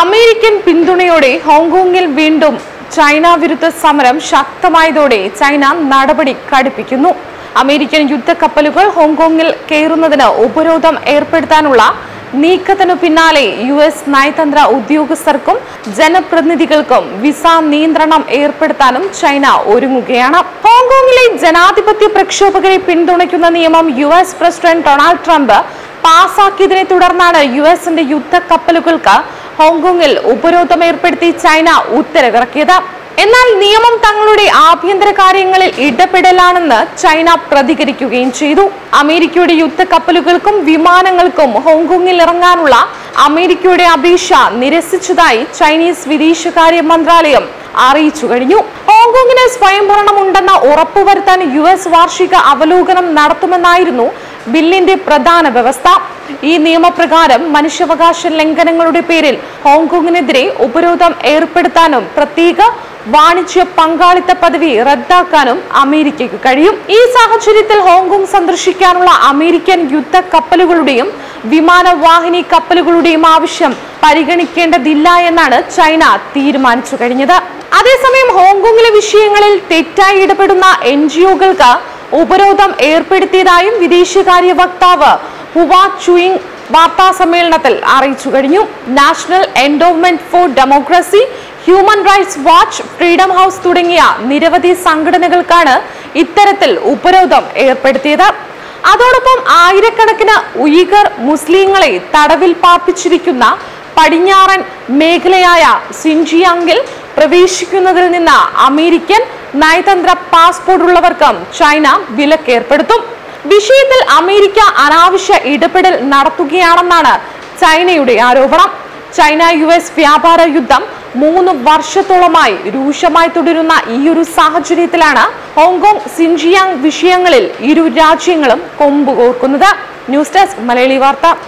American പിന്തുണയോടെ ഹോങ്കോങ്ങിൽ വീണ്ടും China വിരുദ്ധ സമരം ശക്തമായതോടെ ചൈന നടപടി കടുപ്പിക്കുന്നു. അമേരിക്കൻ യുദ്ധക്കപ്പലുകൾ ഹോങ്കോങ്ങിൽ കയറുന്നതിന് ഉപരോധം ഏർപ്പെടുത്താനുള്ള നീക്കത്തിനു പിന്നാലെ യു എസ് നയതന്ത്ര ഉദ്യോഗസ്ഥർക്കും ജനപ്രതിനിധികൾക്കും വിസ നിയന്ത്രണം ഏർപ്പെടുത്താനും ചൈന ഒരുങ്ങുകയാണ്. ഹോങ്കോങ്ങിലെ ജനാധിപത്യ പ്രക്ഷോഭകരെ പിന്തുണയ്ക്കുന്ന നിയമം U S president Donald Trump പാസാക്കിയതിനെ തുടർന്നാണ് യു എസിന്റെ യുദ്ധക്കപ്പലുകൾക്ക് ഹോങ്കോങ്ങിൽ ഉപരോധം ഏർപ്പെടുത്തി ചൈന ഉത്തരവിറക്കിയത്. എന്നാൽ നിയമം തങ്ങളുടെ ആഭ്യന്തര കാര്യങ്ങളിൽ ഇടപെടലാണെന്ന് ചൈന പ്രതികരിക്കുകയും ചെയ്തു. അമേരിക്കയുടെ യുദ്ധക്കപ്പലുകൾക്കും വിമാനങ്ങൾക്കും ഹോങ്കോങ്ങിൽ ഇറങ്ങാനുള്ള അമേരിക്കയുടെ അപേക്ഷ നിരസിച്ചതായി ചൈനീസ് വിദേശകാര്യ മന്ത്രാലയം അറിയിച്ചു കഴിഞ്ഞു. ഹോങ്കോങ്ങിന് സ്വയംഭരണമുണ്ടെന്ന ഉറപ്പുവരുത്താൻ യു എസ് വാർഷിക അവലോകനം നടത്തുമെന്നായിരുന്നു ബില്ലിന്റെ പ്രധാന വ്യവസ്ഥ. ഈ നിയമപ്രകാരം മനുഷ്യാവകാശ ലംഘനങ്ങളുടെ പേരിൽ ഹോങ്കോങ്ങിനെതിരെ ഉപരോധം ഏർപ്പെടുത്താനും പ്രത്യേക വാണിജ്യ പങ്കാളിത്ത പദവി റദ്ദാക്കാനും അമേരിക്കയ്ക്ക് കഴിയും. ഈ സാഹചര്യത്തിൽ ഹോങ്കോങ് സന്ദർശിക്കാനുള്ള അമേരിക്കൻ യുദ്ധ കപ്പലുകളുടെയും വിമാനവാഹിനി കപ്പലുകളുടെയും ആവശ്യം പരിഗണിക്കേണ്ടതില്ല എന്നാണ് ചൈന തീരുമാനിച്ചു കഴിഞ്ഞത്. അതേസമയം ഹോങ്കോങ്ങിലെ വിഷയങ്ങളിൽ തെറ്റായി ഇടപെടുന്ന എൻ ജി ഒകൾക്ക് ഉപരോധം ഏർപ്പെടുത്തിയതായും വിദേശകാര്യ വക്താവ് ഹുവാ ചുയിങ് വാർത്താ സമ്മേളനത്തിൽ അറിയിച്ചു കഴിഞ്ഞു. National endowment for democracy human rights watch freedom house തുടങ്ങിയ നിരവധി സംഘടനകൾക്കാണ് ഇത്തരത്തിൽ ഉപരോധം ഏർപ്പെടുത്തിയത്. അതോടൊപ്പം ആയിരക്കണക്കിന് ഉയിഗർ മുസ്ലിങ്ങളെ തടവിൽ പാർപ്പിച്ചിരിക്കുന്ന പടിഞ്ഞാറൻ മേഖലയായ സിൻജിയാങ്ങിൽ പ്രവേശിക്കുന്നതിൽ നിന്ന് അമേരിക്കൻ നയതന്ത്ര പാസ്പോർട്ട് ഉള്ളവർക്കും ചൈന വിലക്കേർപ്പെടുത്തും. വിഷയത്തിൽ അമേരിക്ക അനാവശ്യ ഇടപെടൽ നടത്തുകയാണെന്നാണ് ചൈനയുടെ ആരോപണം. ചൈന യു എസ് വ്യാപാര യുദ്ധം മൂന്ന് വർഷത്തോളമായി രൂക്ഷമായി തുടരുന്ന ഈ ഒരു സാഹചര്യത്തിലാണ് ഹോങ്കോങ് സിൻജിയാങ് വിഷയങ്ങളിൽ ഇരു രാജ്യങ്ങളും കൊമ്പുകോർക്കുന്നത്. ന്യൂസ് ഡെസ്ക് മലയാളി വാർത്ത.